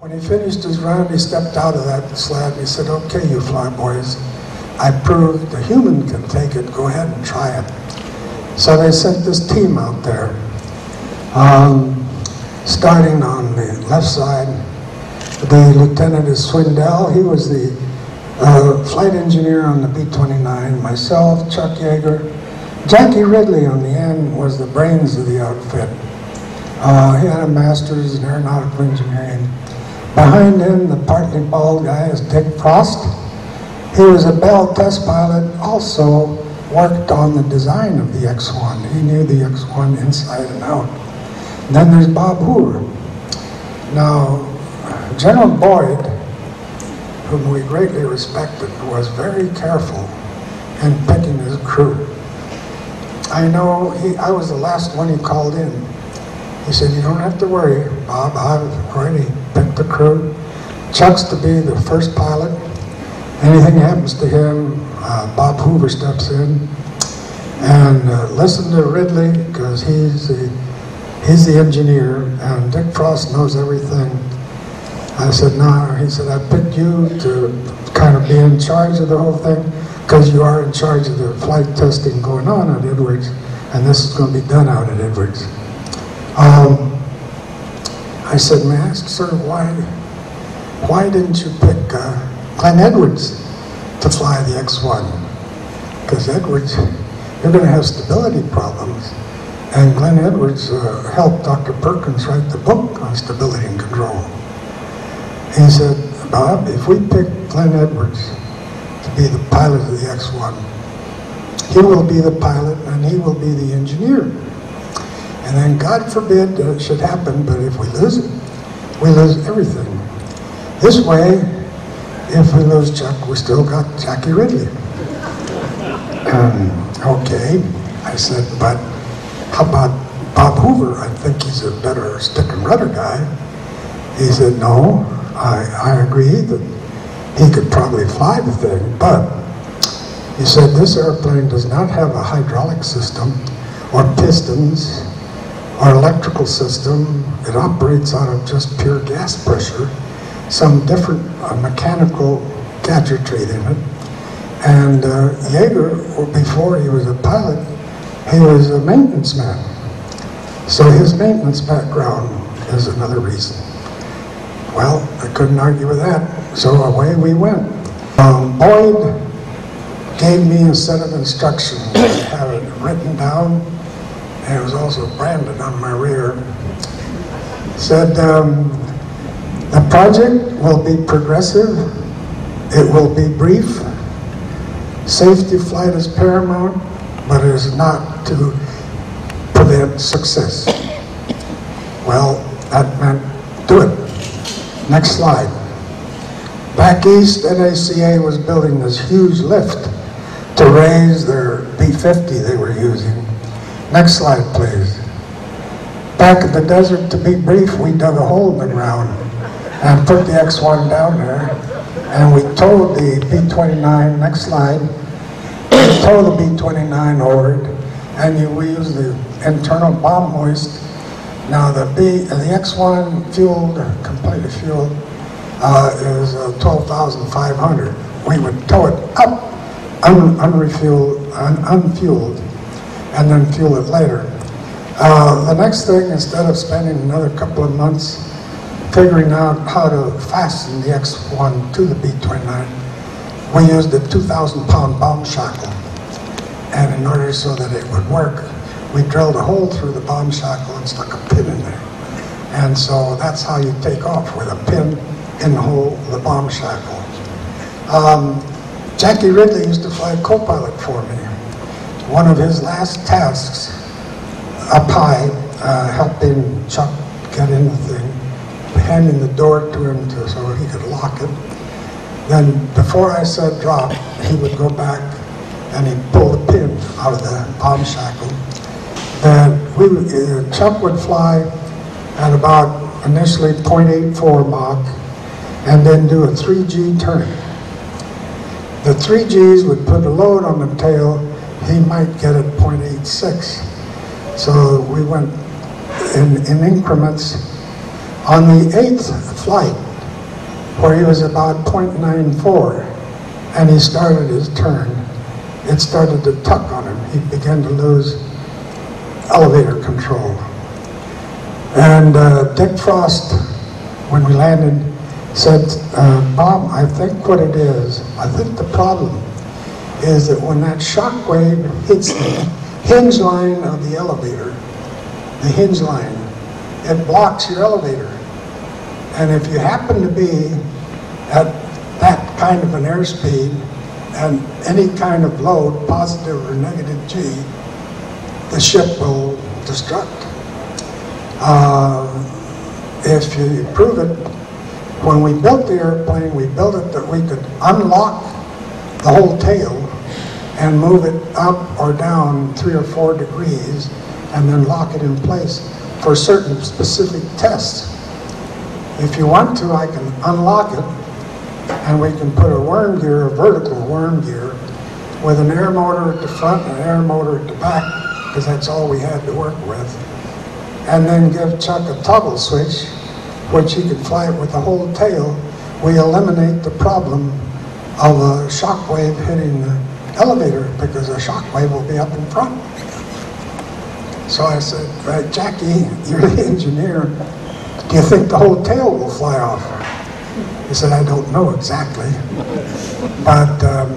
When he finished his run, he stepped out of that slab. he said, okay, you fly boys, I proved the human can take it, go ahead and try it. So they sent this team out there. Um, starting on the left side, the lieutenant is Swindell. He was the uh, flight engineer on the B-29. Myself, Chuck Yeager. Jackie Ridley on the end was the brains of the outfit. Uh, he had a master's in aeronautical engineering. Behind him, the partly bald guy is Dick Frost. He was a Bell test pilot, also worked on the design of the X-1. He knew the X-1 inside and out. And then there's Bob Hoover. Now, General Boyd, whom we greatly respected, was very careful in picking his crew. I know he, I was the last one he called in. He said, you don't have to worry, Bob, I've already picked the crew. Chuck's to be the first pilot. Anything happens to him, uh, Bob Hoover steps in. And uh, listen to Ridley, because he's the, he's the engineer, and Dick Frost knows everything. I said, no, he said, I picked you to kind of be in charge of the whole thing because you are in charge of the flight testing going on at Edwards, and this is going to be done out at Edwards. Um, I said, may I ask, sir, why, why didn't you pick uh, Glenn Edwards to fly the X-1? Because Edwards, you're going to have stability problems. And Glenn Edwards uh, helped Dr. Perkins write the book on stability and control. He said, Bob, if we pick Glenn Edwards to be the pilot of the X-1, he will be the pilot and he will be the engineer. And then God forbid that it should happen, but if we lose it, we lose everything. This way, if we lose Chuck, we still got Jackie Ridley. Um, okay, I said, but how about Bob Hoover? I think he's a better stick and rudder guy. He said, no, I, I agree that he could probably fly the thing, but he said this airplane does not have a hydraulic system or pistons or electrical system. It operates out of just pure gas pressure, some different uh, mechanical gadgetry in it. And uh, Yeager, before he was a pilot, he was a maintenance man. So his maintenance background is another reason. Well, I couldn't argue with that, so away we went. Um, Boyd gave me a set of instructions. I have it written down, it was also branded on my rear. Said, um, the project will be progressive, it will be brief, safety flight is paramount, but it is not to prevent success. Well, that meant do it. Next slide. Back east, NACA was building this huge lift to raise their B-50 they were using. Next slide, please. Back in the desert, to be brief, we dug a hole in the ground and put the X-1 down there, and we towed the B-29, next slide, we towed the B-29 over it, and we used the internal bomb hoist now the B, the X1 fueled, completely fueled, uh, is uh, 12,500. We would tow it up, un, unrefueled, un, unfueled, and then fuel it later. Uh, the next thing, instead of spending another couple of months figuring out how to fasten the X1 to the B-29, we used a 2,000 pound bomb shackle. And in order so that it would work, we drilled a hole through the bomb shackle and stuck a pin in there. And so that's how you take off, with a pin in the hole the bomb shackle. Um, Jackie Ridley used to fly co-pilot for me. One of his last tasks up high, uh, helping Chuck get in the thing, handing the door to him to, so he could lock it. Then before I said drop, he would go back and he'd pull the pin out of the bomb shackle and we uh, Chuck would fly at about initially 0.84 Mach and then do a 3G turn. The 3Gs would put a load on the tail, he might get it 0.86. So we went in, in increments. On the eighth flight, where he was about .94 and he started his turn, it started to tuck on him. He began to lose elevator control. And uh, Dick Frost, when we landed, said, uh, Bob, I think what it is, I think the problem is that when that shock wave hits the hinge line of the elevator, the hinge line, it blocks your elevator. And if you happen to be at that kind of an airspeed and any kind of load, positive or negative G, the ship will destruct. Uh, if you prove it, when we built the airplane, we built it that we could unlock the whole tail and move it up or down three or four degrees and then lock it in place for certain specific tests. If you want to, I can unlock it and we can put a worm gear, a vertical worm gear, with an air motor at the front and an air motor at the back, because that's all we had to work with. And then give Chuck a toggle switch, which he can fly it with the whole tail. We eliminate the problem of a shock wave hitting the elevator because the shock wave will be up in front. So I said, right, Jackie, you're the engineer. Do you think the whole tail will fly off? He said, I don't know exactly. But um,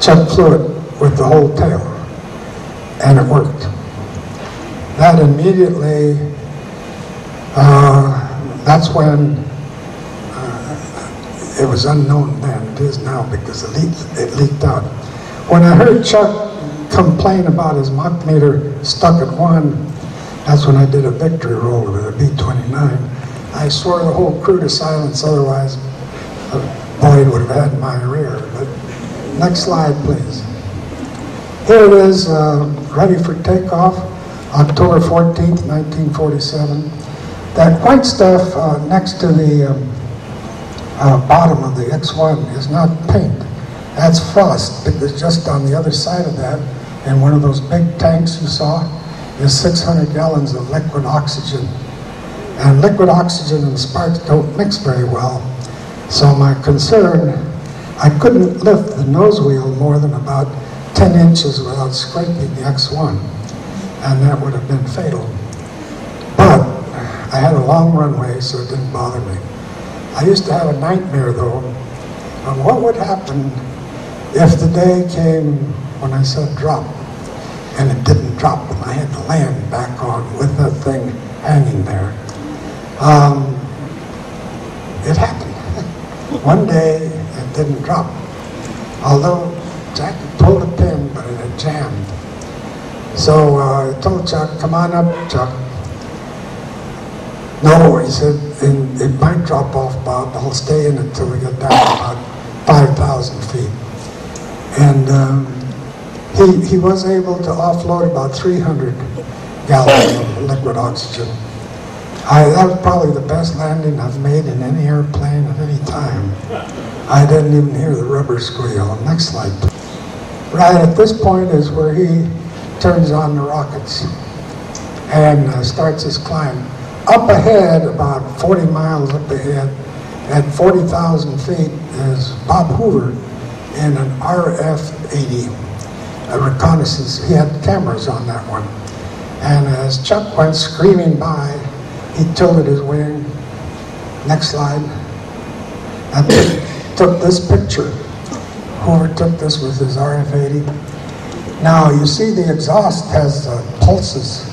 Chuck flew it with the whole tail, and it worked. That immediately, uh, that's when uh, it was unknown then, it is now because it leaked, it leaked out. When I heard Chuck complain about his Mach meter stuck at one, that's when I did a victory roll with a B-29. I swore the whole crew to silence, otherwise Boyd would have had my rear. But next slide, please. Here it is, uh, ready for takeoff, October 14th, 1947. That white stuff uh, next to the um, uh, bottom of the X1 is not paint. That's frost, because just on the other side of that, in one of those big tanks you saw, is 600 gallons of liquid oxygen. And liquid oxygen and sparks don't mix very well. So my concern, I couldn't lift the nose wheel more than about 10 inches without scraping the X1. And that would have been fatal. But I had a long runway, so it didn't bother me. I used to have a nightmare, though, on what would happen if the day came when I said drop, and it didn't drop, and I had to land back on with that thing hanging there. Um, it happened. One day, it didn't drop. Although Jack pulled a pin, but it had jammed. So uh, I told Chuck, come on up, Chuck. No, he said, it might drop off, Bob. I'll stay in until we get down about 5,000 feet. And um, he, he was able to offload about 300 gallons of liquid oxygen. I, that was probably the best landing I've made in any airplane at any time. I didn't even hear the rubber squeal. Next slide. Right at this point is where he turns on the rockets and uh, starts his climb. Up ahead, about 40 miles up ahead, at 40,000 feet, is Bob Hoover in an RF-80, a reconnaissance. He had cameras on that one. And as Chuck went screaming by, he tilted his wing. Next slide. And took this picture. Hoover took this with his RF-80. Now, you see the exhaust has uh, pulses.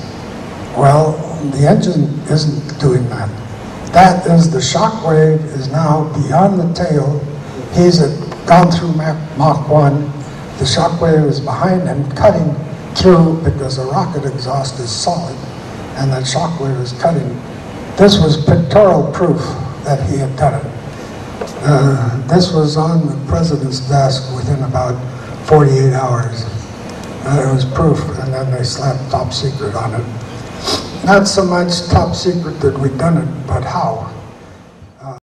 Well, the engine isn't doing that. That is the shock wave is now beyond the tail. He's at, gone through Mach 1. The shock wave is behind him, cutting through because the rocket exhaust is solid, and that shock wave is cutting. This was pictorial proof that he had done it. Uh, this was on the president's desk within about 48 hours. Uh, it was proof, and then they slapped top secret on it. Not so much top secret that we'd done it, but how.